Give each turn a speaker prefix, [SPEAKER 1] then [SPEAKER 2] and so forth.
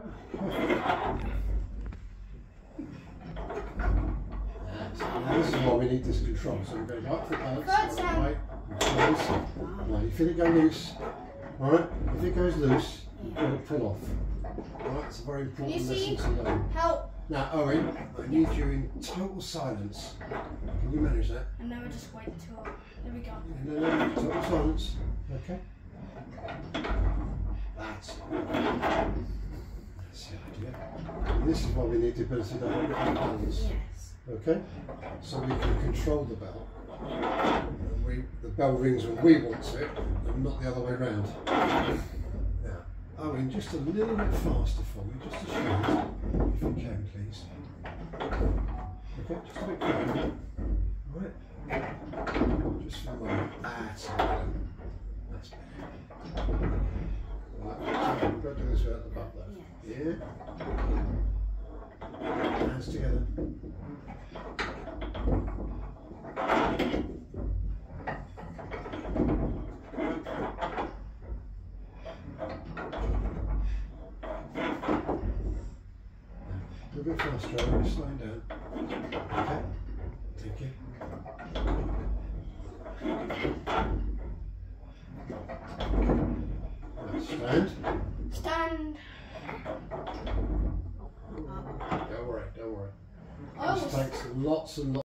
[SPEAKER 1] Now this is why we need this control. So we're going right foot balance, right, right, close. Now you feel it go loose. Alright, if it goes loose, you
[SPEAKER 2] Yeah.
[SPEAKER 1] don't pull off. Alright, it's a very important
[SPEAKER 2] You
[SPEAKER 1] lesson to learn.
[SPEAKER 2] Help.
[SPEAKER 1] Now, Owen, I need you in total silence. Can you manage that?
[SPEAKER 2] And now we just wait until There we go.
[SPEAKER 1] No, no, no, total silence. Okay. That's it. That's the idea. And this is why we need the ability to hold it in balance.
[SPEAKER 2] Yes.
[SPEAKER 1] Okay? So we can control the bell. And we, the bell rings when we want it, and not the other way around. Now, Owen, just a little bit faster for me, just to show you, if you can, please. Okay, just a bit quicker. Right? Just for a moment. That's better. Right, so we've got to do this without the though. Yeah? A bit faster, slowing down. Okay? Thank you. Stand.
[SPEAKER 2] Stand.
[SPEAKER 1] Don't worry, don't worry.
[SPEAKER 2] Oh,
[SPEAKER 1] This takes lots and lots.